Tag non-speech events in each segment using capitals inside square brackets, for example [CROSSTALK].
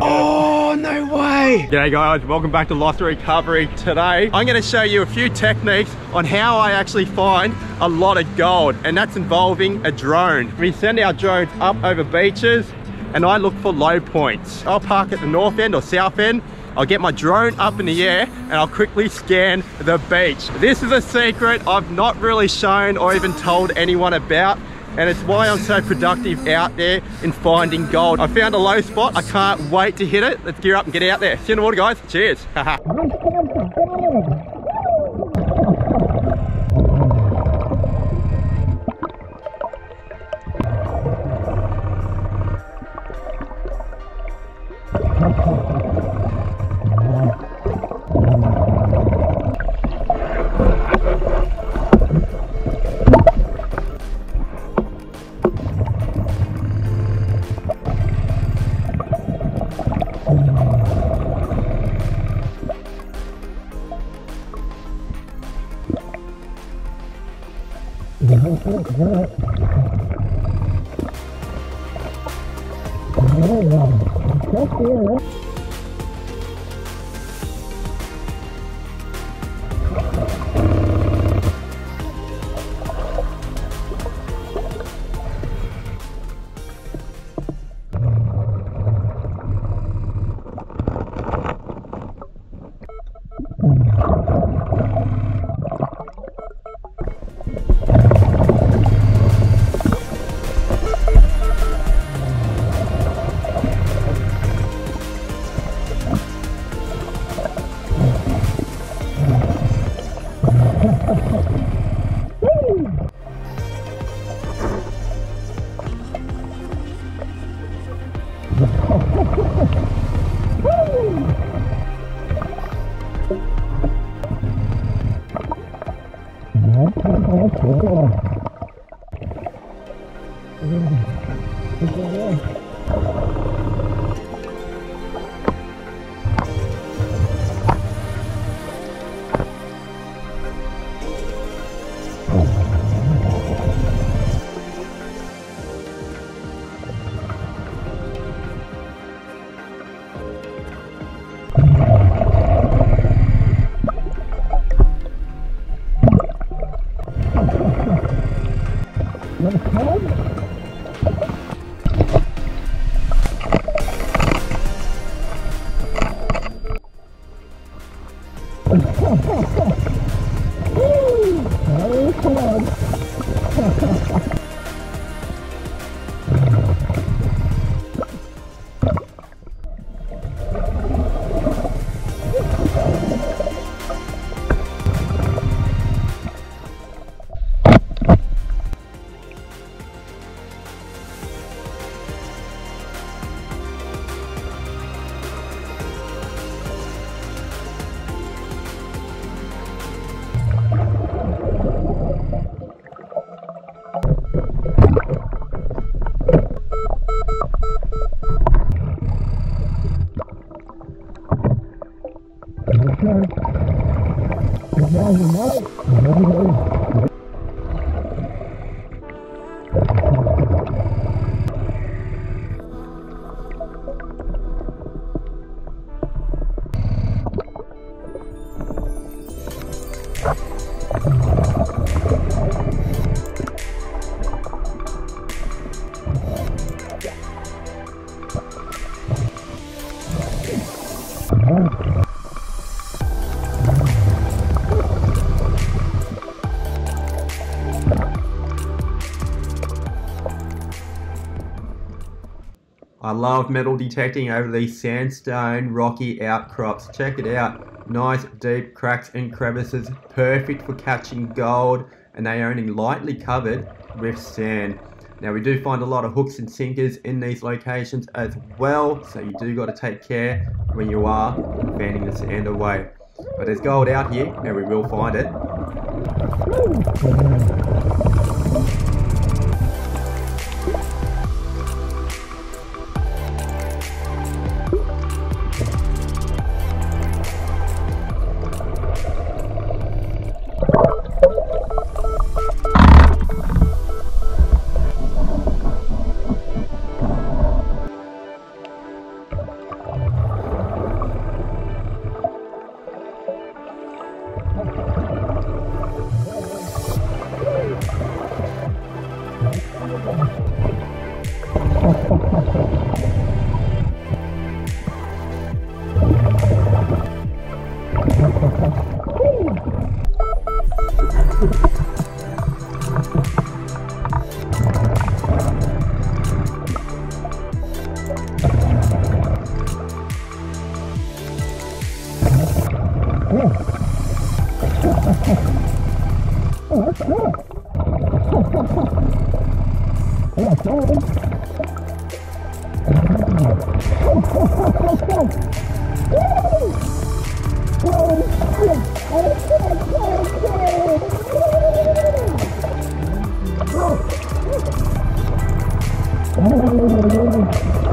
Oh, G'day guys, welcome back to Lost Recovery. Today, I'm gonna show you a few techniques on how I actually find a lot of gold, and that's involving a drone. We send our drones up over beaches, and I look for low points. I'll park at the north end or south end, I'll get my drone up in the air and I'll quickly scan the beach. This is a secret I've not really shown or even told anyone about and it's why I'm so productive out there in finding gold. I found a low spot. I can't wait to hit it. Let's gear up and get out there. See you in the water, guys. Cheers. [LAUGHS] That's good, I love metal detecting over these sandstone rocky outcrops. Check it out. Nice deep cracks and crevices, perfect for catching gold, and they are only lightly covered with sand. Now we do find a lot of hooks and sinkers in these locations as well, so you do got to take care when you are fanning the sand away. But there's gold out here, and we will find it. Oh,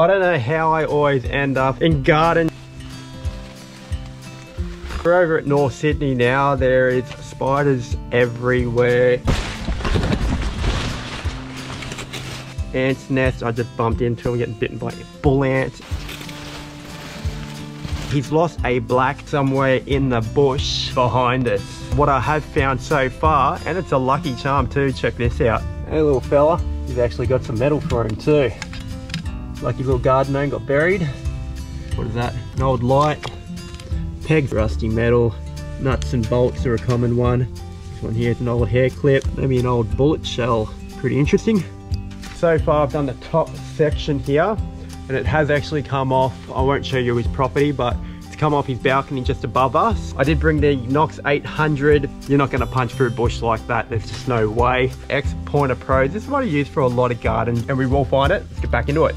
I don't know how I always end up in garden. We're over at North Sydney now. There is spiders everywhere. Ants nests, I just bumped into him getting bitten by a bull ant. He's lost a black somewhere in the bush behind us. What I have found so far, and it's a lucky charm too, check this out. Hey little fella, he's actually got some metal for him too. Lucky little garden gnome got buried. What is that? An old light. Pegs, rusty metal. Nuts and bolts are a common one. This one here is an old hair clip. Maybe an old bullet shell. Pretty interesting. So far I've done the top section here and it has actually come off. I won't show you his property, but it's come off his balcony just above us. I did bring the Nox 800. You're not gonna punch through a bush like that. There's just no way. X Pointer Pros. This is what I use for a lot of gardens and we will find it. Let's get back into it.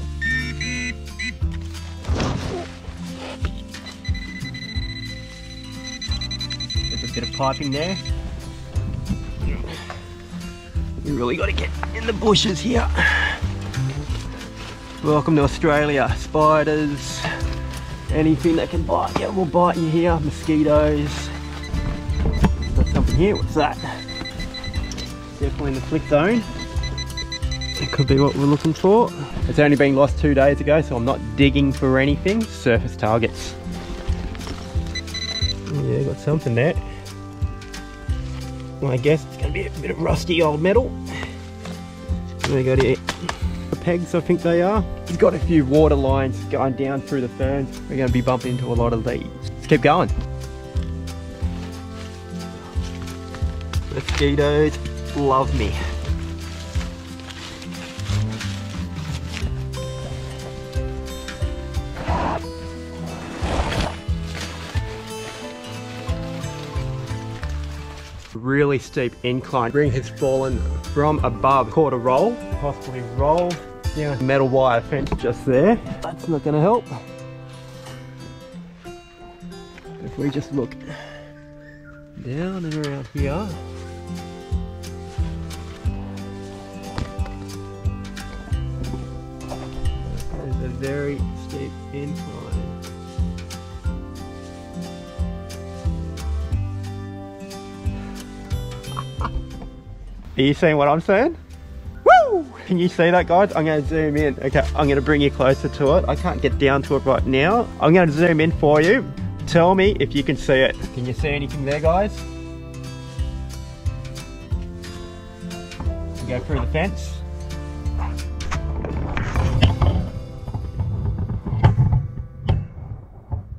Piping there. We really got to get in the bushes here. Welcome to Australia. Spiders, anything that can bite you will bite you here. Mosquitoes. Got something here. What's that? Definitely in the flick zone. It could be what we're looking for. It's only been lost two days ago, so I'm not digging for anything. Surface targets. Yeah, got something there. I guess it's gonna be a bit of rusty old metal. There you go here. The pegs, I think they are. He's got a few water lines going down through the ferns. We're gonna be bumping into a lot of these. Let's keep going. Mosquitoes love me. Really steep incline. Ring has fallen from above. Caught a roll, possibly roll. Yeah, metal wire fence just there. That's not gonna help. If we just look down and around here. There's a very steep incline. Are you seeing what I'm saying? Woo! Can you see that guys? I'm gonna zoom in. Okay, I'm gonna bring you closer to it. I can't get down to it right now. I'm gonna zoom in for you. Tell me if you can see it. Can you see anything there guys? Go through the fence.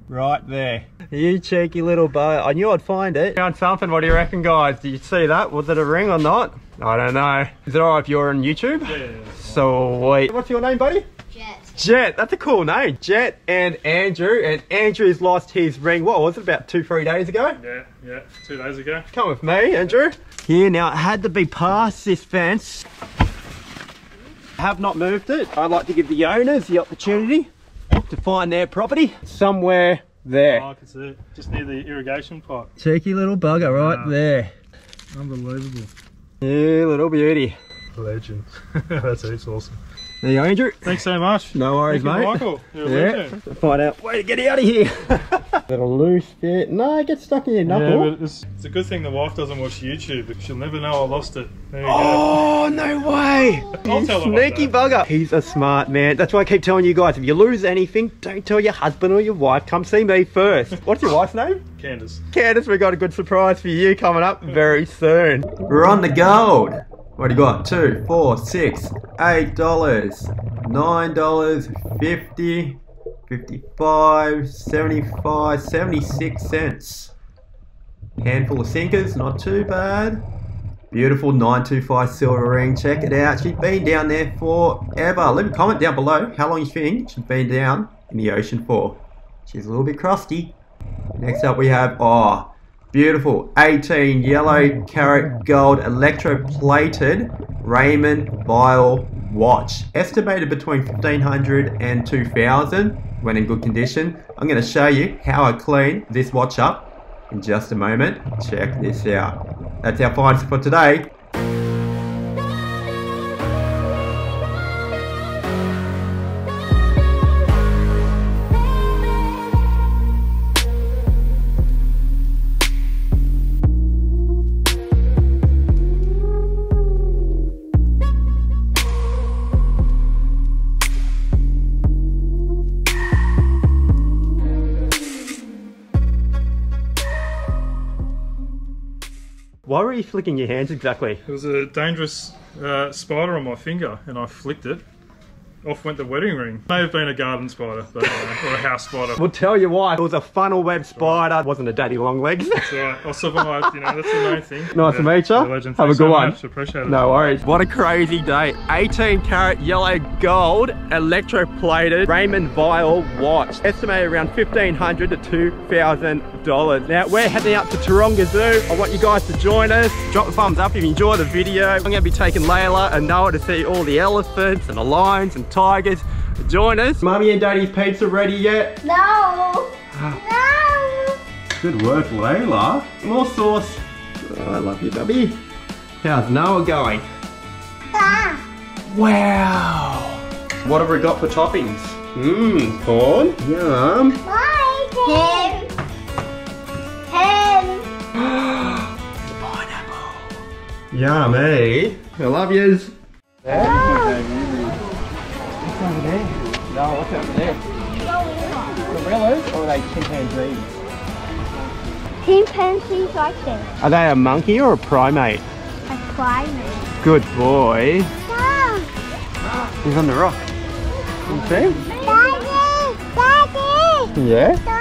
Right there. You cheeky little boy. I knew I'd find it. Found something. What do you reckon, guys? Did you see that? Was it a ring or not? I don't know. Is it alright if you're on YouTube? Yeah. Sweet. What's your name, buddy? Jet. Jet. That's a cool name. Jet and Andrew. And Andrew's lost his ring. What was it? About two, three days ago? Yeah, yeah, two days ago. Come with me, Andrew. Here, now it had to be past this fence. Have not moved it. I'd like to give the owners the opportunity to find their property somewhere there. Oh, I can see it. Just near the irrigation pipe. Cheeky little bugger right Wow. there. Unbelievable. Yeah, little beauty. Legend. [LAUGHS] That's heaps awesome. There you go, Andrew. Thanks so much. No worries, Thank you, mate. Michael. You're a Yeah, legend. find out way to get out of here. [LAUGHS] Little loose fit. No, it gets stuck in your Yeah, knuckle. but it's, it's a good thing the wife doesn't watch YouTube because she'll never know I lost it. There you Oh, no way. I'll You tell sneaky that. bugger. He's a smart man. That's why I keep telling you guys, if you lose anything, don't tell your husband or your wife. Come see me first. [LAUGHS] What's your wife's name? go. Candace. Candace, we got a good surprise for you coming up very soon. We're on the gold. What do you got? Two, four, six, eight dollars, nine dollars, fifty, fifty-five, seventy-five, seventy-six cents. Handful of sinkers, not too bad. Beautiful 925 silver ring. Check it out. She's been down there forever. Leave a comment down below how long you think she's been down in the ocean for. She's a little bit crusty. Next up we have, oh, beautiful 18 yellow carat gold electroplated Raymond Weil watch. Estimated between 1500 and 2000 when in good condition. I'm going to show you how I clean this watch up in just a moment. Check this out. That's our finds for today. Were you flicking your hands exactly? It was a dangerous uh, spider on my finger and I flicked it. Off went the wedding ring. May have been a garden spider, but, uh, or a house spider. We'll tell you why. It was a funnel web spider. It wasn't a daddy long legs. So I survived, you know, that's the main thing. [LAUGHS] Nice to meet legend. Have a good so one. much. Appreciate it. No worries. What a crazy day. 18 carat yellow gold electroplated Raymond Weil watch. Estimated around 1,500 to $2,000. Now we're heading up to Taronga Zoo. I want you guys to join us. Drop a thumbs up if you enjoy the video. I'm going to be taking Layla and Noah to see all the elephants and the lions and tigers. Join us. Mummy and Daddy's pizza ready yet? No. no. Good work, Layla. More sauce. Oh, I love you, Bubby. How's Noah going? Ah. Wow. What have we got for toppings? Mmm, corn. Yum. Bye. Ten. Ten. [GASPS] Pineapple. Yummy. I love yous. There? No, what's over there? Gorillas or are they chimpanzees? Chimpanzees like this. Are they a monkey or a primate? A primate. Good boy. No. He's on the rock. You see? Daddy. Daddy. Yeah. No.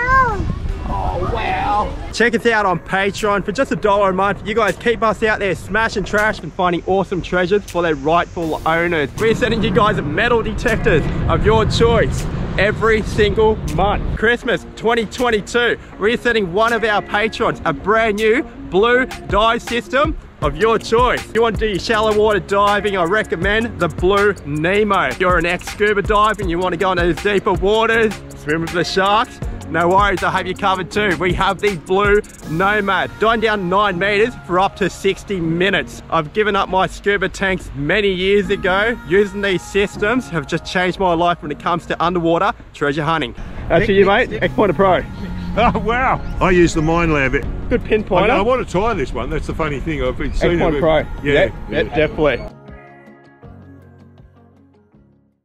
Check us out on Patreon for just a dollar a month. You guys keep us out there smashing trash and finding awesome treasures for their rightful owners. We're sending you guys metal detectors of your choice every single month. Christmas 2022, we're sending one of our patrons a brand new BLU3 dive system of your choice. If you want to do shallow water diving, I recommend the BLU3 Nemo. If you're an ex-scuba diver and you want to go into deeper waters, swim with the sharks, no worries, I have you covered too. We have the BLU3 Nomad, diving down nine meters for up to 60 minutes. I've given up my scuba tanks many years ago. Using these systems have just changed my life when it comes to underwater treasure hunting. That's for you, mate. X-Pointer Pro. [LAUGHS] Oh wow! I use the Minelab. It. Good I, pinpointer. I want to try this one. That's the funny thing. I've been seeing X-Pointer it. Pro. Yeah, yeah, definitely.